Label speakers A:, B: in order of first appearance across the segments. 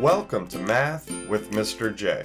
A: Welcome to Math with Mr. J.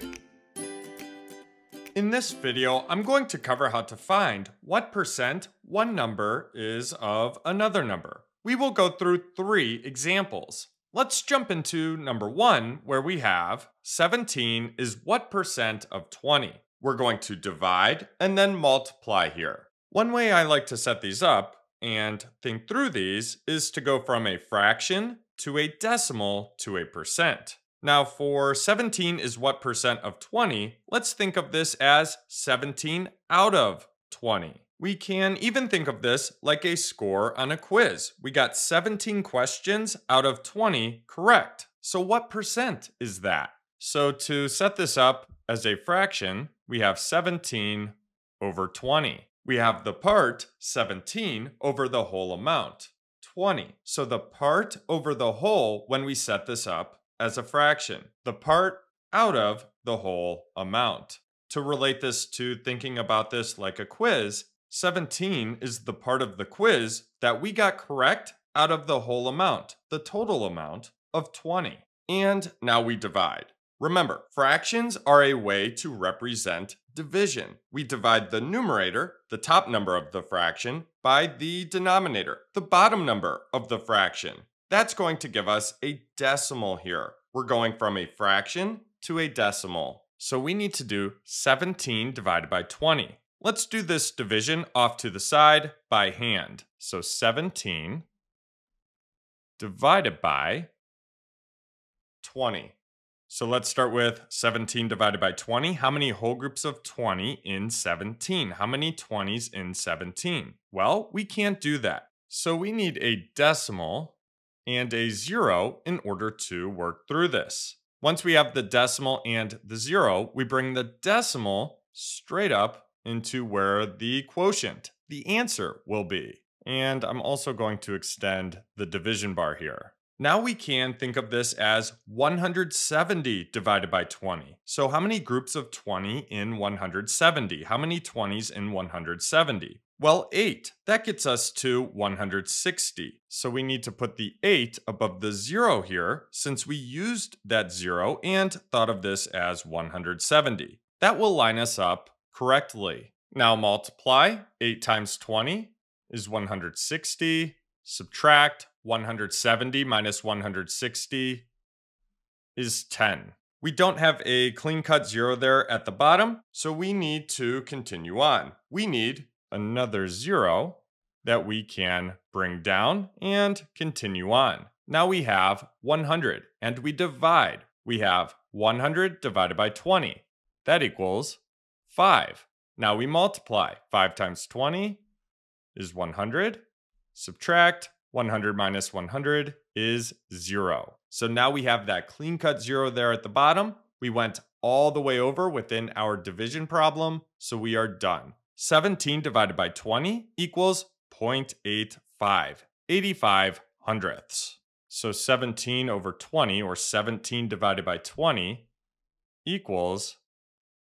B: In this video, I'm going to cover how to find what percent one number is of another number. We will go through three examples. Let's jump into number one, where we have 17 is what percent of 20. We're going to divide and then multiply here. One way I like to set these up and think through these is to go from a fraction to a decimal to a percent. Now for 17 is what percent of 20, let's think of this as 17 out of 20. We can even think of this like a score on a quiz. We got 17 questions out of 20 correct. So what percent is that? So to set this up as a fraction, we have 17 over 20. We have the part 17 over the whole amount, 20. So the part over the whole when we set this up as a fraction, the part out of the whole amount. To relate this to thinking about this like a quiz, 17 is the part of the quiz that we got correct out of the whole amount, the total amount of 20. And now we divide. Remember, fractions are a way to represent division. We divide the numerator, the top number of the fraction, by the denominator, the bottom number of the fraction. That's going to give us a decimal here. We're going from a fraction to a decimal. So we need to do 17 divided by 20. Let's do this division off to the side by hand. So 17 divided by 20. So let's start with 17 divided by 20. How many whole groups of 20 in 17? How many 20s in 17? Well, we can't do that. So we need a decimal and a zero in order to work through this. Once we have the decimal and the zero, we bring the decimal straight up into where the quotient, the answer, will be. And I'm also going to extend the division bar here. Now we can think of this as 170 divided by 20. So how many groups of 20 in 170? How many 20s in 170? Well, 8. That gets us to 160. So we need to put the 8 above the 0 here since we used that 0 and thought of this as 170. That will line us up correctly. Now multiply 8 times 20 is 160. Subtract 170 minus 160 is 10. We don't have a clean cut zero there at the bottom, so we need to continue on. We need another zero that we can bring down and continue on. Now we have 100 and we divide. We have 100 divided by 20. That equals 5. Now we multiply. 5 times 20 is 100. Subtract 100 minus 100 is 0. So now we have that clean cut 0 there at the bottom. We went all the way over within our division problem, so we are done. 17 divided by 20 equals 0.85, 85 hundredths. So 17 over 20, or 17 divided by 20, equals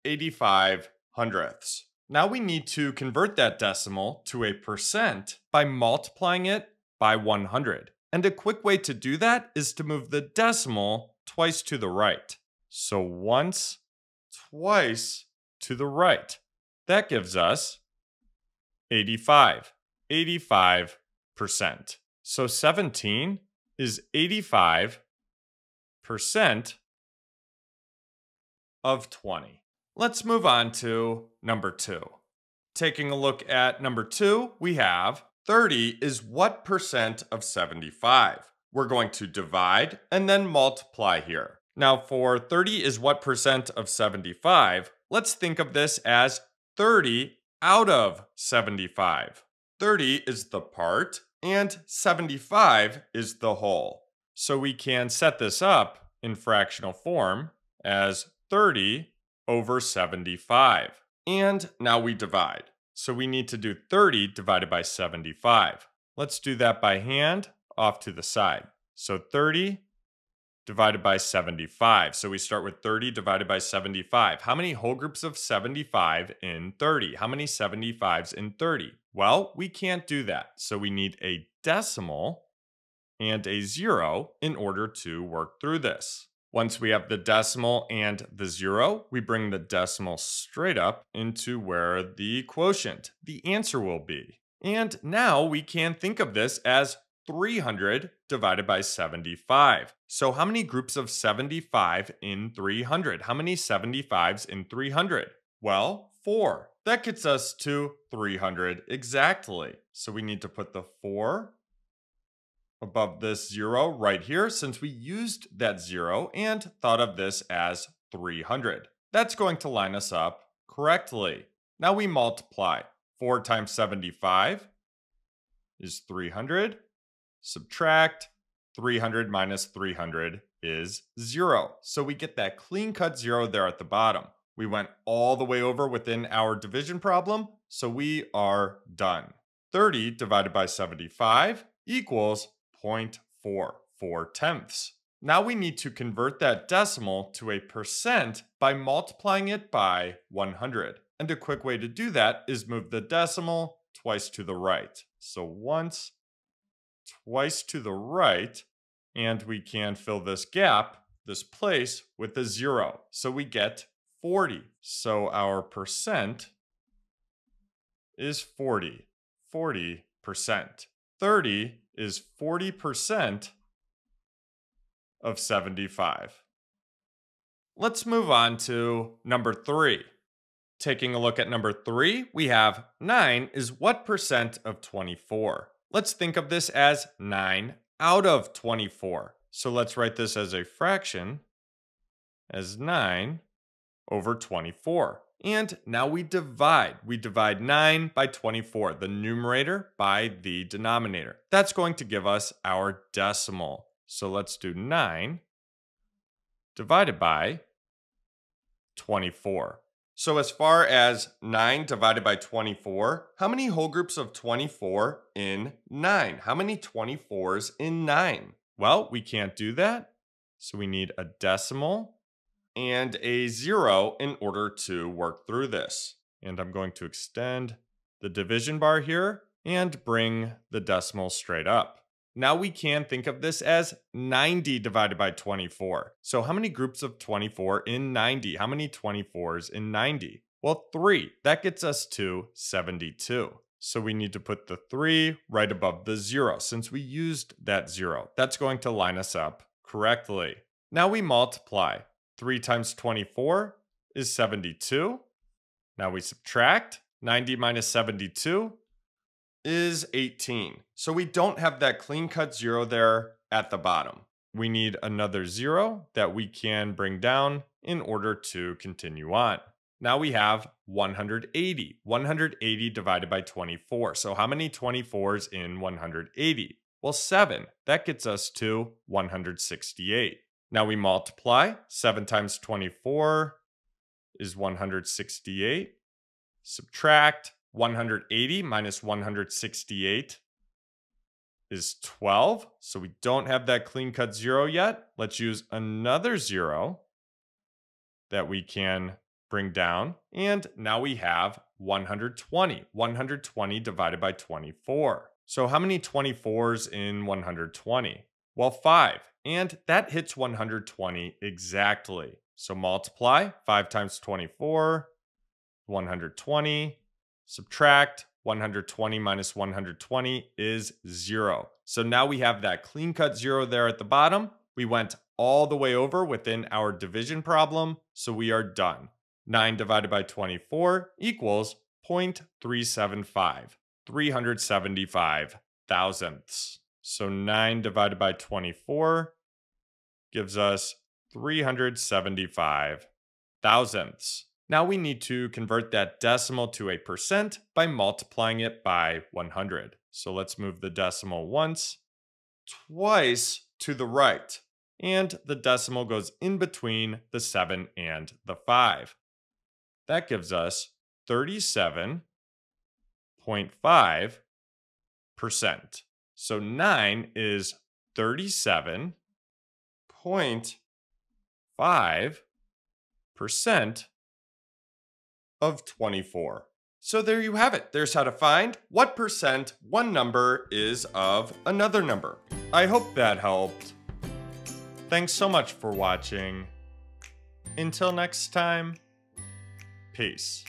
B: 85 hundredths. Now we need to convert that decimal to a percent by multiplying it by 100. And a quick way to do that is to move the decimal twice to the right. So once, twice to the right. That gives us 85, 85%. So 17 is 85% of 20. Let's move on to number two. Taking a look at number two, we have 30 is what percent of 75? We're going to divide and then multiply here. Now for 30 is what percent of 75, let's think of this as 30 out of 75. 30 is the part and 75 is the whole. So we can set this up in fractional form as 30 over 75. And now we divide. So we need to do 30 divided by 75. Let's do that by hand off to the side. So 30 divided by 75. So we start with 30 divided by 75. How many whole groups of 75 in 30? How many 75s in 30? Well, we can't do that. So we need a decimal and a zero in order to work through this. Once we have the decimal and the zero, we bring the decimal straight up into where the quotient, the answer will be. And now we can think of this as 300 divided by 75. So how many groups of 75 in 300? How many 75s in 300? Well, four. That gets us to 300 exactly. So we need to put the four above this zero right here since we used that zero and thought of this as 300. That's going to line us up correctly. Now we multiply. 4 times 75 is 300. Subtract 300 minus 300 is 0. So we get that clean cut 0 there at the bottom. We went all the way over within our division problem, so we are done. 30 divided by 75 equals 0.4, 4 tenths. Now we need to convert that decimal to a percent by multiplying it by 100. And a quick way to do that is move the decimal twice to the right. So once, twice to the right, and we can fill this gap, this place, with a zero. So we get 40. So our percent is 40. 40%. 30 is 40% of 75. Let's move on to number three. Taking a look at number three, we have 9 is what percent of 24? Let's think of this as 9 out of 24. So let's write this as a fraction as 9 over 24. And now we divide. We divide 9 by 24, the numerator by the denominator. That's going to give us our decimal. So let's do 9 divided by 24. So as far as 9 divided by 24, how many whole groups of 24 in 9? How many 24s in 9? Well, we can't do that. So we need a decimal and a zero in order to work through this. And I'm going to extend the division bar here and bring the decimal straight up. Now we can think of this as 90 divided by 24. So how many groups of 24 in 90? How many 24s in 90? Well, three. That gets us to 72. So we need to put the three right above the zero since we used that zero. That's going to line us up correctly. Now we multiply. 3 times 24 is 72. Now we subtract. 90 minus 72 is 18. So we don't have that clean cut zero there at the bottom. We need another zero that we can bring down in order to continue on. Now we have 180. 180 divided by 24. So how many 24s in 180? Well, 7. That gets us to 168. Now we multiply. 7 times 24 is 168. Subtract 180 minus 168 is 12. So we don't have that clean cut zero yet. Let's use another zero that we can bring down. And now we have 120. 120 divided by 24. So how many 24s in 120? Well, 5. And that hits 120 exactly. So multiply 5 times 24, 120. Subtract 120 minus 120 is 0. So now we have that clean cut 0 there at the bottom. We went all the way over within our division problem, so we are done. 9 divided by 24 equals 0.375, 375 thousandths. So 9 divided by 24 gives us 375 thousandths. Now we need to convert that decimal to a percent by multiplying it by 100. So let's move the decimal once, twice to the right. And the decimal goes in between the 7 and the 5. That gives us 37.5%. So 9 is 37.5% of 24. So there you have it. There's how to find what percent one number is of another number. I hope that helped. Thanks so much for watching. Until next time, peace.